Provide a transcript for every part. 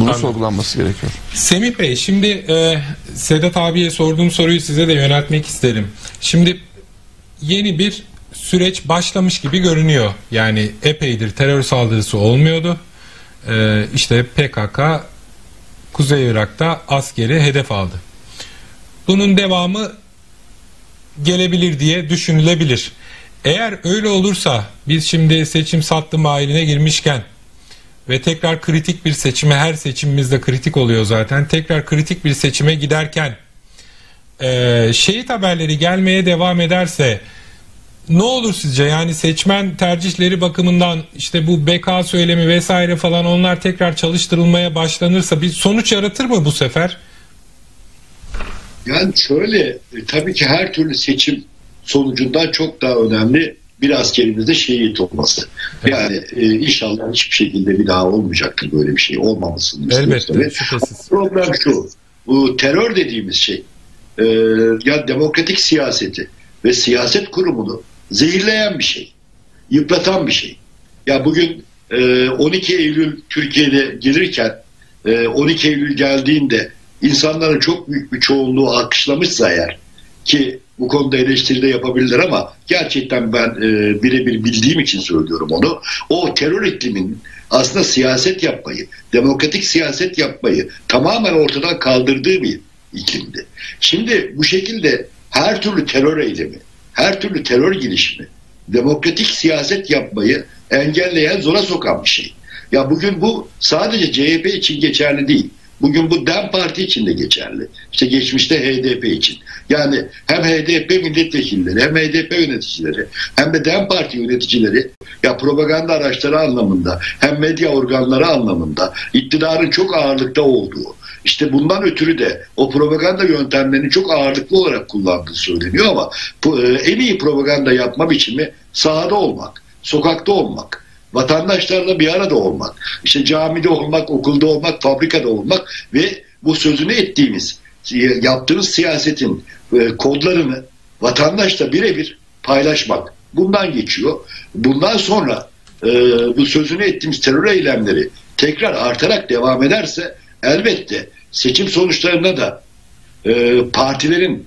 Bunun Anladım. sorgulanması gerekiyor. Semih Bey şimdi e, Sedat abiye sorduğum soruyu size de yöneltmek isterim. Şimdi yeni bir süreç başlamış gibi görünüyor. Yani epeydir terör saldırısı olmuyordu. E, işte PKK Kuzey Irak'ta askeri hedef aldı. Bunun devamı gelebilir diye düşünülebilir. Eğer öyle olursa biz şimdi seçim sattım haline girmişken ve tekrar kritik bir seçime her seçimimizde kritik oluyor zaten tekrar kritik bir seçime giderken eee şehit haberleri gelmeye devam ederse ne olur sizce yani seçmen tercihleri bakımından işte bu BK söylemi vesaire falan onlar tekrar çalıştırılmaya başlanırsa bir sonuç yaratır mı bu sefer? Yani şöyle e, tabii ki her türlü seçim sonucundan çok daha önemli bir askerimizde şehit olması. Yani e, inşallah hiçbir şekilde bir daha olmayacaktır böyle bir şey. Olmamasını istiyoruz Elbette tabii. şüphesiz. Problem şu. Bu terör dediğimiz şey e, ya demokratik siyaseti ve siyaset kurumunu zehirleyen bir şey. Yıpratan bir şey. Ya bugün e, 12 Eylül Türkiye'de gelirken e, 12 Eylül geldiğinde insanların çok büyük bir çoğunluğu alkışlamışsa eğer ki bu konuda eleştiri de yapabilirler ama gerçekten ben e, birebir bildiğim için söylüyorum onu. O terör ikliminin aslında siyaset yapmayı, demokratik siyaset yapmayı tamamen ortadan kaldırdığı bir iklimdi. Şimdi bu şekilde her türlü terör eylemi, her türlü terör girişimi, demokratik siyaset yapmayı engelleyen, zora sokan bir şey. Ya bugün bu sadece CHP için geçerli değil. Bugün bu DEM Parti için de geçerli. İşte geçmişte HDP için. Yani hem HDP milletvekilleri hem HDP yöneticileri hem de DEM Parti yöneticileri ya propaganda araçları anlamında hem medya organları anlamında iktidarın çok ağırlıkta olduğu işte bundan ötürü de o propaganda yöntemlerini çok ağırlıklı olarak kullandığı söyleniyor ama e, en iyi propaganda yapma biçimi sahada olmak, sokakta olmak, vatandaşlarla bir arada olmak, işte camide olmak, okulda olmak, fabrikada olmak ve bu sözünü ettiğimiz, yaptığımız siyasetin e, kodlarını vatandaşla birebir paylaşmak. Bundan geçiyor. Bundan sonra e, bu sözünü ettiğimiz terör eylemleri tekrar artarak devam ederse elbette seçim sonuçlarına da e, partilerin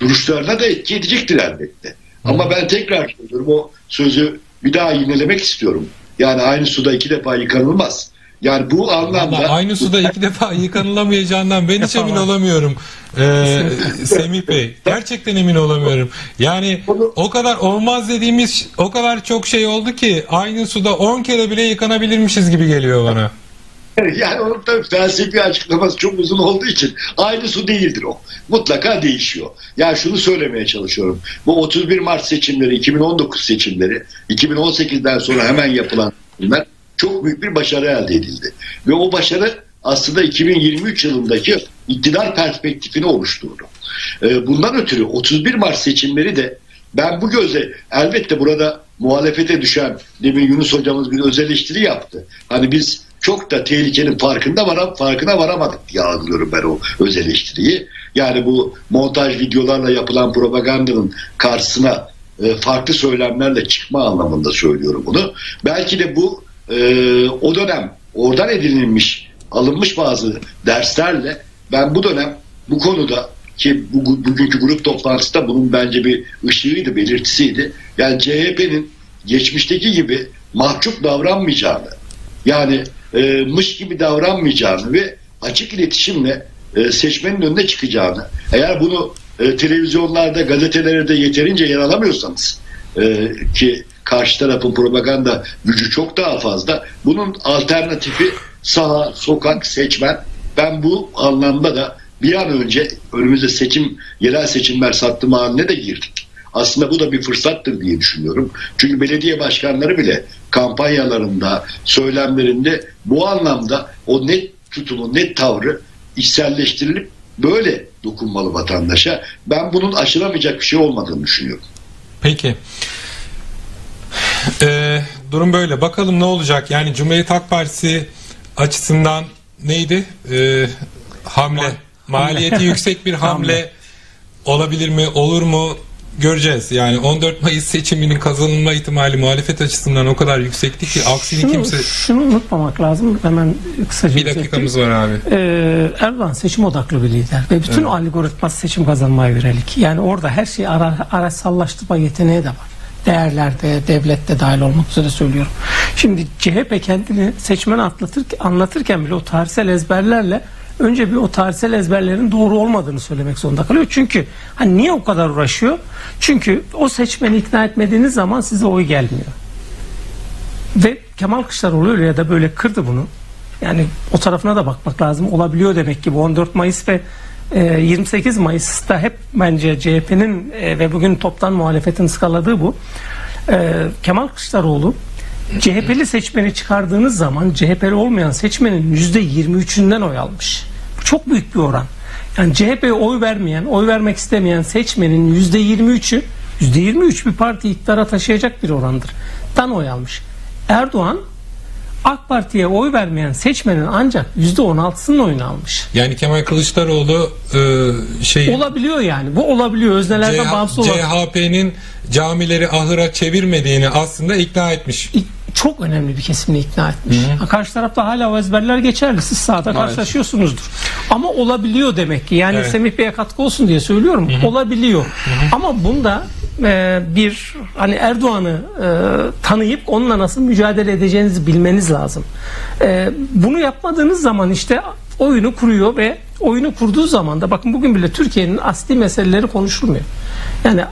duruşlarına da etki edecektir elbette. Ama ben tekrar söylüyorum o sözü bir daha yinelemek istiyorum. Yani aynı suda iki defa yıkanılmaz. Yani bu anlamda Ama aynı suda iki defa yıkanılamayacağından ben hiç emin olamıyorum. Ee, Semih Bey gerçekten emin olamıyorum. Yani o kadar olmaz dediğimiz o kadar çok şey oldu ki aynı suda 10 kere bile yıkanabilirmişiz gibi geliyor bana. yani onun tabii felsefi açıklaması çok uzun olduğu için aynı su değildir o. Mutlaka değişiyor. Yani şunu söylemeye çalışıyorum. Bu 31 Mart seçimleri, 2019 seçimleri, 2018'den sonra hemen yapılan seçimler çok büyük bir başarı elde edildi. Ve o başarı aslında 2023 yılındaki iktidar perspektifini oluşturdu. Ee, Bundan ötürü 31 Mart seçimleri de ben bu göze elbette burada muhalefete düşen demin Yunus hocamız bir öz yaptı. Hani biz çok da tehlikenin farkında varam, farkına varamadık diye algılıyorum ben o öz eleştiriyi. Yani bu montaj videolarla yapılan propagandanın karşısına e, farklı söylemlerle çıkma anlamında söylüyorum bunu. Belki de bu e, o dönem oradan edinilmiş, alınmış bazı derslerle ben bu dönem bu konuda ki bu, bugünkü grup toplantısında bunun bence bir ışığıydı, belirtisiydi. Yani CHP'nin geçmişteki gibi mahcup davranmayacağını, yani e, mış gibi davranmayacağını ve açık iletişimle e, seçmenin önüne çıkacağını, eğer bunu e, televizyonlarda, gazetelerde yeterince yer alamıyorsanız e, ki karşı tarafın propaganda gücü çok daha fazla, bunun alternatifi saha, sokak, seçmen. Ben bu anlamda da bir an önce önümüzde seçim, yerel seçimler sattım haline de girdik. Aslında bu da bir fırsattır diye düşünüyorum. Çünkü belediye başkanları bile kampanyalarında, söylemlerinde bu anlamda o net tutumu, net tavrı içselleştirilip böyle dokunmalı vatandaşa. Ben bunun aşılamayacak bir şey olmadığını düşünüyorum. Peki. Ee, durum böyle. Bakalım ne olacak? Yani Cumhuriyet Halk Partisi açısından neydi? Ee, hamle. Maliyeti yüksek bir hamle olabilir mi? Olur mu? Göreceğiz. Yani 14 Mayıs seçiminin kazanılma ihtimali muhalefet açısından o kadar yüksekti ki aksini Şunu, kimse... şunu unutmamak lazım. Hemen kısaca Bir dakikamız var abi. Ee, Erdoğan seçim odaklı bir lider ve bütün Evet. algoritması seçim kazanmaya yönelik. Yani orada her şeyi ara, araçsallaştırma yeteneği de var. Değerlerde, devlette dahil olmak üzere söylüyorum. Şimdi CHP kendini seçmene atlatır, anlatırken bile o tarihsel ezberlerle önce bir o tarihsel ezberlerin doğru olmadığını söylemek zorunda kalıyor. Çünkü hani niye o kadar uğraşıyor? Çünkü o seçmeni ikna etmediğiniz zaman size oy gelmiyor. Ve Kemal Kılıçdaroğlu öyle ya da böyle kırdı bunu. Yani o tarafına da bakmak lazım. Olabiliyor demek ki bu 14 Mayıs ve e, 28 Mayıs'ta hep bence CHP'nin e, ve bugün toptan muhalefetin skaladığı bu. E, Kemal Kılıçdaroğlu CHP'li seçmeni çıkardığınız zaman CHP'li olmayan seçmenin %23'ünden oy almış. Bu çok büyük bir oran. Yani CHP'ye oy vermeyen, oy vermek istemeyen seçmenin %23'ü %23 bir parti iktidara taşıyacak bir orandır. Dan oy almış. Erdoğan AK Parti'ye oy vermeyen seçmenin ancak %16'sının oyunu almış. Yani Kemal Kılıçdaroğlu e, şey Olabiliyor yani. Bu olabiliyor. Öznelerden bağımsız olarak. CHP'nin camileri ahıra çevirmediğini aslında ikna etmiş. Çok önemli bir kesimini ikna etmiş. Ha, Karşı tarafta hala o ezberler geçerli. Siz sahada karşılaşıyorsunuzdur. Ama olabiliyor demek ki. Yani Evet. Semih Bey'e katkı olsun diye söylüyorum. Olabiliyor. Ama bunda e, bir hani Erdoğan'ı e, tanıyıp onunla nasıl mücadele edeceğinizi bilmeniz lazım. E, bunu yapmadığınız zaman işte oyunu kuruyor ve oyunu kurduğu zaman da bakın bugün bile Türkiye'nin asli meseleleri konuşulmuyor. Yani